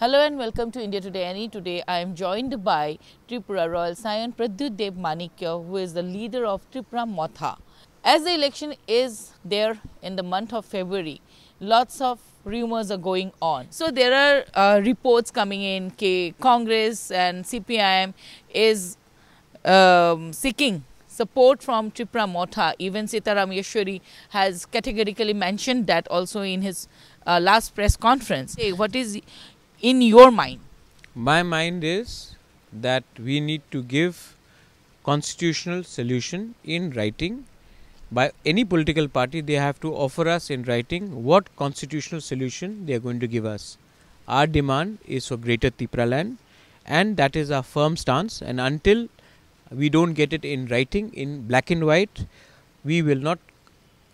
Hello and welcome to India Today Any. Today I am joined by Tripura Royal Scion Pradyut Dev Manikya, who is the leader of Tripura Motha. As the election is there in the month of February, lots of rumors are going on. So there are uh, reports coming in that Congress and CPIM is um, seeking support from Tripura Motha. Even Sitaram Yeshwari has categorically mentioned that also in his uh, last press conference. Hey, what is in your mind? My mind is that we need to give constitutional solution in writing by any political party. They have to offer us in writing what constitutional solution they are going to give us. Our demand is for greater tipra land and that is our firm stance. And until we don't get it in writing in black and white we will not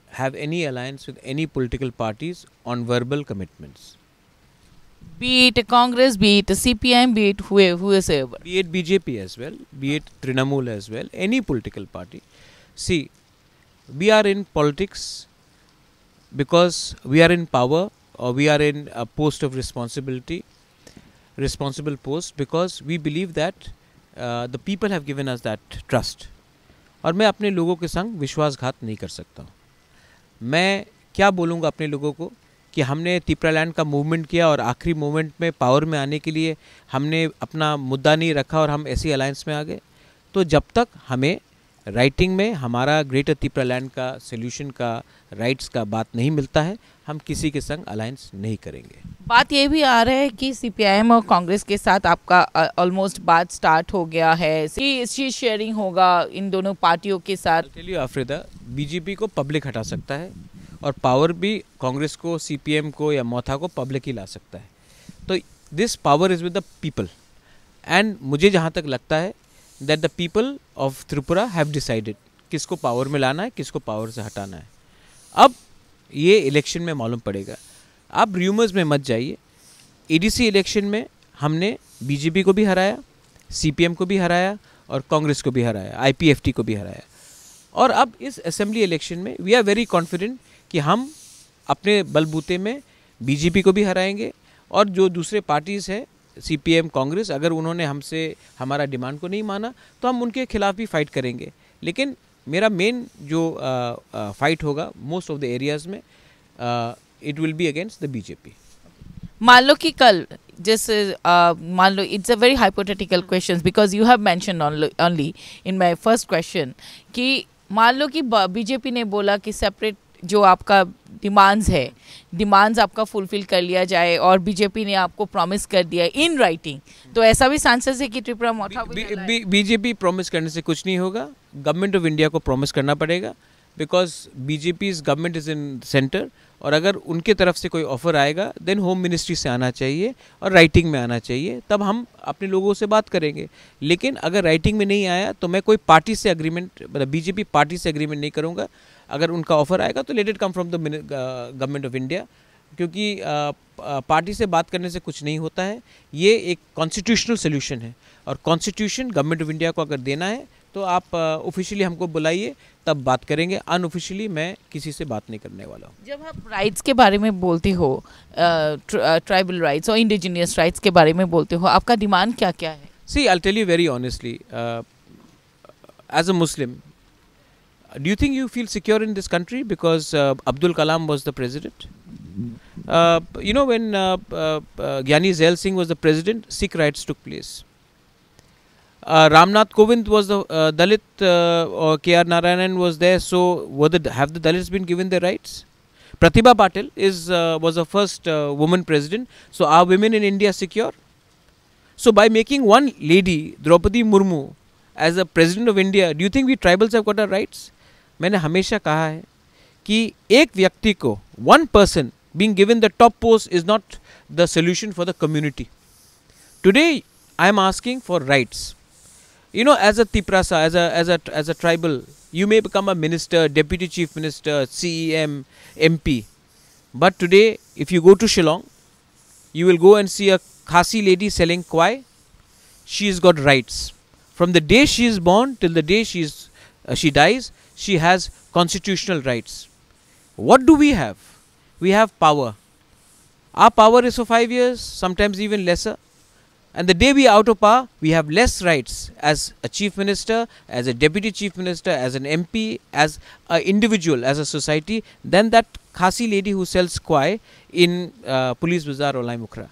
have any alliance with any political parties on verbal commitments Be it Congress, be it a CPIM, be it whoever. be it BJP as well, be it Trinamool as well, any political party. See, we are in politics because we are in power or we are in a post of responsibility, responsible post because we believe that uh, the people have given us that trust. और मैं अपने लोगों के संग विश्वासघात नहीं कर सकता हूँ मैं क्या बोलूँगा अपने लोगों को कि हमने तिपरा लैंड का मूवमेंट किया और आखिरी मोमेंट में पावर में आने के लिए हमने अपना मुद्दा नहीं रखा और हम ऐसी अलायंस में आ गए। तो जब तक हमें राइटिंग में हमारा ग्रेटर तिपरा लैंड का सोल्यूशन का राइट्स का बात नहीं मिलता है हम किसी के संग अलायंस नहीं करेंगे। बात ये भी आ रहा है कि सीपीआईएम और कांग्रेस के साथ आपका ऑलमोस्ट बात स्टार्ट हो गया है। सीट शेयरिंग होगा इन दोनों पार्टियों के साथ। चलिए आफरीदा बीजेपी को पब्लिक हटा सकता है। और पावर भी कांग्रेस को सीपीएम को या मोथा को पब्लिक ही ला सकता है। तो this power is with the people and मुझे जहाँ तक लगता है that the people of Tripura have decided किसको पावर में लाना है, किसको पावर से हटाना है। अब ये इलेक्शन में मालूम पड़ेगा। आप र्यूमर्स में मत जाइए। एडीसी इलेक्शन में हमने बीजेपी को भी हराया सीपीएम को भी हराया और कांग्रेस को भी हराया आईपीएफटी को भी हराया। और अब इस असेंबली इलेक्शन में वी आर वेरी कॉन्फिडेंट कि हम अपने बलबूते में बीजेपी को भी हराएँगे और जो दूसरे पार्टीज़ हैं सीपीएम कांग्रेस अगर उन्होंने हमसे हमारा डिमांड को नहीं माना तो हम उनके खिलाफ भी फाइट करेंगे। लेकिन मेरा मेन जो आ, आ, फाइट होगा मोस्ट ऑफ़ द एरियाज़ में it will be against the BJP मान लो कि कल जैसे मान लो it's a very hypothetical question because you have mention only in my first question कि मान लो कि बीजेपी ने बोला कि सेपरेट जो आपका डिमांड्स है डिमांड्स आपका फुलफिल कर लिया जाए और बीजेपी ने आपको प्रॉमिस कर दिया इन राइटिंग तो ऐसा भी सांसद है कि त्रिपुरा मोथा बीजेपी प्रॉमिस करने से कुछ नहीं होगा. गवर्नमेंट ऑफ़ इंडिया को प्रॉमिस करना पड़ेगा because BJP is government is in centre और अगर उनके तरफ़ से कोई ऑफ़र आएगा देन होम मिनिस्ट्री से आना चाहिए और राइटिंग में आना चाहिए तब हम अपने लोगों से बात करेंगे। लेकिन अगर राइटिंग में नहीं आया तो मैं कोई पार्टी से अग्रीमेंट मतलब बीजेपी पार्टी से अग्रीमेंट नहीं करूँगा। अगर उनका ऑफ़र आएगा तो let it come from the government of India क्योंकि पार्टी uh, से बात करने से कुछ नहीं होता है। ये एक कॉन्स्टिट्यूशनल सोल्यूशन है। और कॉन्स्टिट्यूशन गवर्नमेंट ऑफ़ इंडिया को अगर देना है तो आप ऑफिशियली हमको बुलाइए तब बात करेंगे। अनऑफिशियली मैं किसी से बात नहीं करने वाला हूँ। जब आप राइट्स के बारे में बोलते हो ट्राइबल राइट्स और इंडिजीनियस राइट्स के बारे में बोलते हो आपका डिमांड क्या क्या है see I tell you very honestly as a Muslim do you think you feel secure in this country because Abdul Kalam was the president you know when Giani Zail Singh was the president Sikh riots took place Uh, Ramnath Kovind was the uh, Dalit, uh, or K.R. Narayanan was there. So, were the, have the Dalits been given their rights? Pratibha Patil is uh, was the first uh, woman president. So, are women in India secure? So, by making one lady, Draupadi Murmu, as a president of India, do you think we tribals have got our rights? मैंने हमेशा कहा है कि एक व्यक्ति को one person being given the top post is not the solution for the community today I am asking for rights you know as a tiprasa as a as a as a tribal you may become a minister deputy chief minister cem mp but today if you go to shillong you will go and see a khasi lady selling kwai. She's got rights. From the day she is born till the day she is uh, she dies she has constitutional rights. What do we have? We have power. Our power is for five years, sometimes even lesser. And the day we are out of power, we have less rights as a chief minister, as a deputy chief minister, as an MP, as an individual, as a society, than that Khasi lady who sells kwai in uh, Police Bazaar or Laimukra.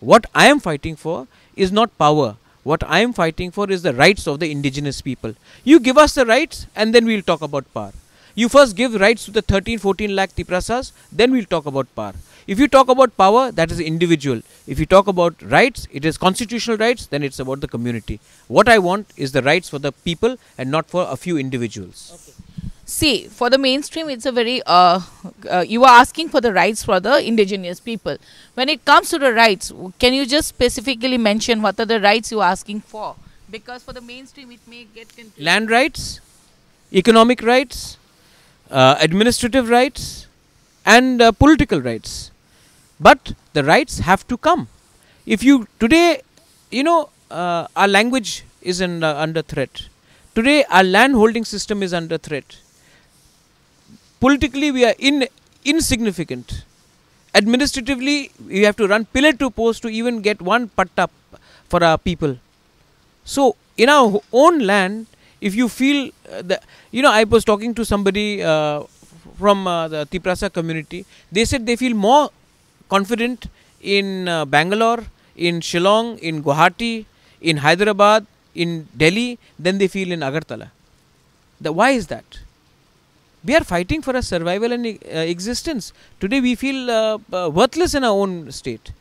What I am fighting for is not power. What I am fighting for is the rights of the indigenous people. You give us the rights and then we'll talk about power. You first give rights to the 13, 14 lakh Tiprasas, then we'll talk about power. If you talk about power, that is individual. If you talk about rights, it is constitutional rights, then it's about the community. What I want is the rights for the people and not for a few individuals. Okay. See, for the mainstream, it's a very, uh, uh, you are asking for the rights for the indigenous people. When it comes to the rights, can you just specifically mention what are the rights you are asking for? Because for the mainstream, it may get confused. Land rights, economic rights, uh, administrative rights, and uh, political rights. But the rights have to come. If you today you know uh, our language is in, uh, under threat. Today our land holding system is under threat. Politically we are in insignificant. Administratively we have to run pillar to post to even get one patta for our people. So in our own land if you feel uh, the you know i was talking to somebody uh, from uh, the tiprasa community they said they feel more confident in uh, Bangalore, in Shillong, in Guwahati, in Hyderabad, in Delhi than they feel in Agartala. The, why is that? We are fighting for a survival and uh, existence. Today we feel uh, worthless in our own state.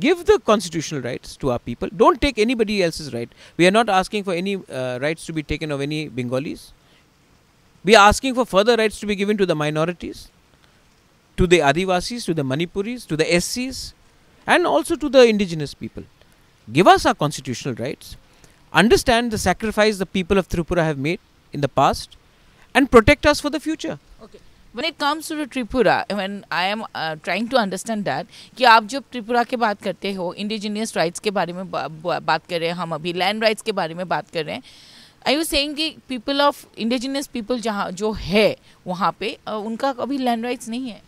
Give the constitutional rights to our people. Don't take anybody else's right. We are not asking for any uh, rights to be taken of any Bengalis. We are asking for further rights to be given to the minorities to the Adivasis, to the Manipuris, to the SCs, and also to the indigenous people. Give us our constitutional rights, understand the sacrifice the people of Tripura have made in the past, and protect us for the future. Okay. Comes to the Tripura, when I am uh, trying to understand that कि आप जब त्रिपुरा के बात करते हो indigenous rights के बारे में बात कर रहे हैं हम अभी लैंड राइट्स के बारे में बात कर रहे हैं आई यू सेइंग कि पीपल ऑफ़ इंडिजिनियस पीपल जहाँ जो है वहाँ पे उनका कभी लैंड राइट्स नहीं है?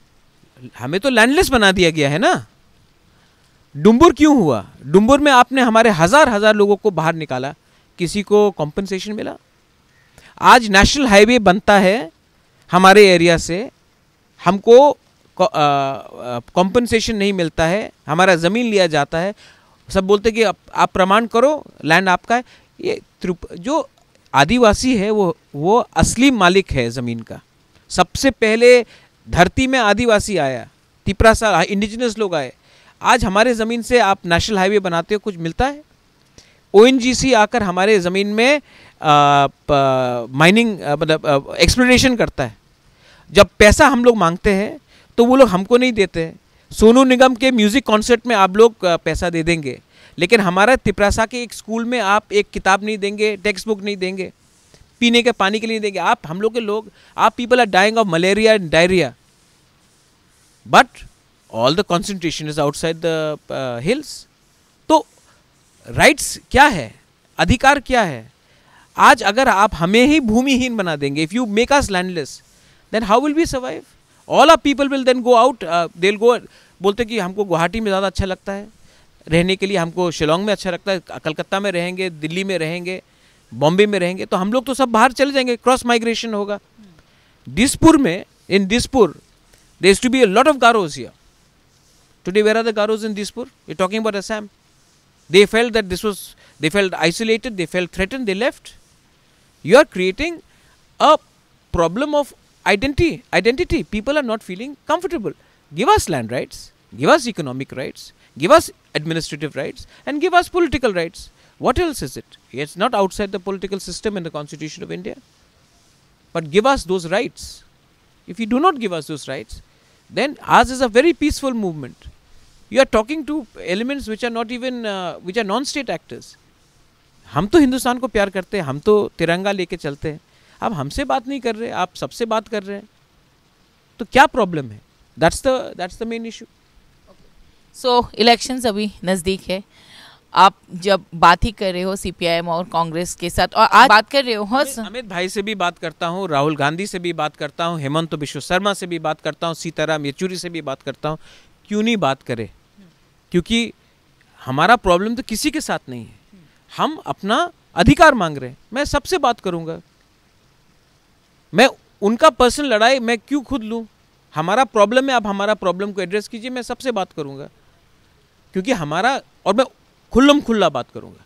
हमें तो लैंडलेस बना दिया गया है ना। डुम्बुर क्यों हुआ? डुम्बुर में आपने हमारे हज़ार हज़ार लोगों को बाहर निकाला किसी को कॉम्पनसेशन मिला? आज नेशनल हाईवे बनता है हमारे एरिया से हमको कॉम्पनसेशन नहीं मिलता है, हमारा ज़मीन लिया जाता है। सब बोलते कि आप प्रमाण करो लैंड आपका है। ये जो आदिवासी है, वो वो असली मालिक है ज़मीन का। सबसे पहले धरती में आदिवासी आया, तिपरा सा इंडिजिनस लोग आए। आज हमारे ज़मीन से आप नेशनल हाईवे बनाते हो, कुछ मिलता है? ओएनजीसी आकर हमारे ज़मीन में माइनिंग मतलब एक्सप्लोरेशन करता है। जब पैसा हम लोग मांगते हैं तो वो लोग हमको नहीं देते। हैं सोनू निगम के म्यूज़िक कॉन्सर्ट में आप लोग पैसा दे देंगे। लेकिन हमारा तिपरासा के एक स्कूल में आप एक किताब नहीं देंगे टेक्स्ट बुक नहीं देंगे, पीने के पानी के लिए देंगे। आप, हम लोग के लोग, आप people are dying of malaria and diarrhoea but all the concentration is outside the hills तो राइट्स क्या है? अधिकार क्या है? आज अगर आप हमें ही भूमिहीन बना देंगे if you make us landless then how will be survive all are people will then go out they go बोलते कि हमको गुवाहाटी में ज़्यादा अच्छा लगता है। रहने के लिए हमको शिलोंग में अच्छा लगता है कलकत्ता में रहेंगे, दिल्ली में रहेंगे, बॉम्बे में रहेंगे तो हम लोग तो सब बाहर चले जाएँगे क्रॉस माइग्रेशन होगा। दिसपुर में in Dispur there is to be a lot of Garos here today where are the Garos in Dispur? You talking about Assam they felt that this was they felt isolated they felt threaten they left you are creating a problem of identity identity people are not feeling comfortable give us land rights give us economic rights give us administrative rights and give us political rights what else is it? It's not outside the political system in the Constitution of India. But give us those rights. If you do not give us those rights, then ours is a very peaceful movement. You are talking to elements which are not even, uh, which are non-state actors. हम तो हिंदुस्तान को प्यार करते हैं हम तो तिरंगा लेके चलते हैं आप हमसे बात नहीं कर रहे आप सबसे बात कर रहे हैं। तो क्या प्रॉब्लम है? That's the that's the main issue so elections अभी नज़दीक है। आप जब बात ही कर रहे हो सीपीआईएम और कांग्रेस के साथ और आज बात कर रहे हो हाँ अमित भाई से भी बात करता हूँ राहुल गांधी से भी बात करता हूँ हेमंत विश्व शर्मा से भी बात करता हूँ सीताराम येचुरी से भी बात करता हूँ। क्यों नहीं बात करे? क्योंकि हमारा प्रॉब्लम तो किसी के साथ नहीं है। हम अपना अधिकार मांग रहे हैं। मैं सबसे बात करूँगा। मैं उनका पर्सनल लड़ाई मैं क्यों खुद लूँ? हमारा प्रॉब्लम है, आप हमारा प्रॉब्लम को एड्रेस कीजिए, मैं सबसे बात करूँगा। क्योंकि हमारा, और मैं खुल्लम खुल्ला बात करूँगा।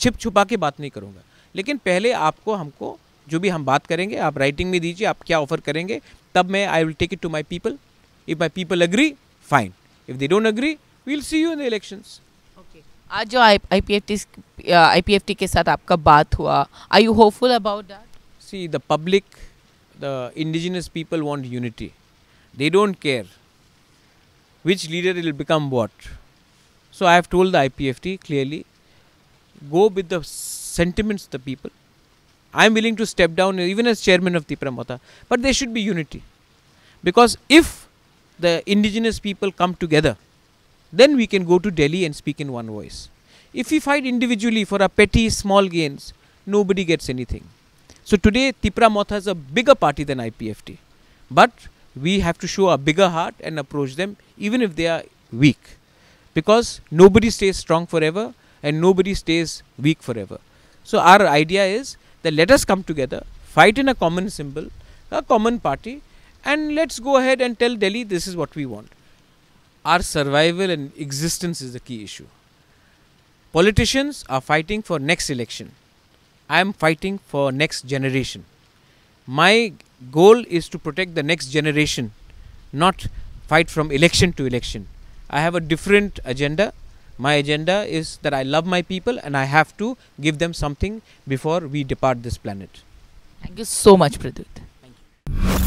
छिप छुपा के बात नहीं करूँगा। लेकिन पहले आपको, हमको, जो भी हम बात करेंगे, आप राइटिंग में दीजिए, आप क्या ऑफ़र करेंगे, तब मैं I will take it to my people if my people agree fine if they don't agree we'll see you in the elections आज जो आई पी एफ़ टी के साथ आपका बात हुआ I you hopeful about that See, the public, the indigenous people want unity. They don't care which leader will become what. So I have told the IPFT clearly go with the sentiments of the people. I am willing to step down even as chairman of the Pramata, but there should be unity. Because if the indigenous people come together, then we can go to Delhi and speak in one voice. If we fight individually for our petty small gains, nobody gets anything. So today Tipra Motha is a bigger party than IPFT. But we have to show a bigger heart and approach them even if they are weak. Because nobody stays strong forever and nobody stays weak forever. So our idea is that let us come together, fight in a common symbol, a common party, and let's go ahead and tell Delhi this is what we want. Our survival and existence is the key issue. Politicians are fighting for next election. I am fighting for next generation. My goal is to protect the next generation, not fight from election to election. I have a different agenda my agenda is that I love my people and I have to give them something before we depart this planet. Thank you so much, Pradyut.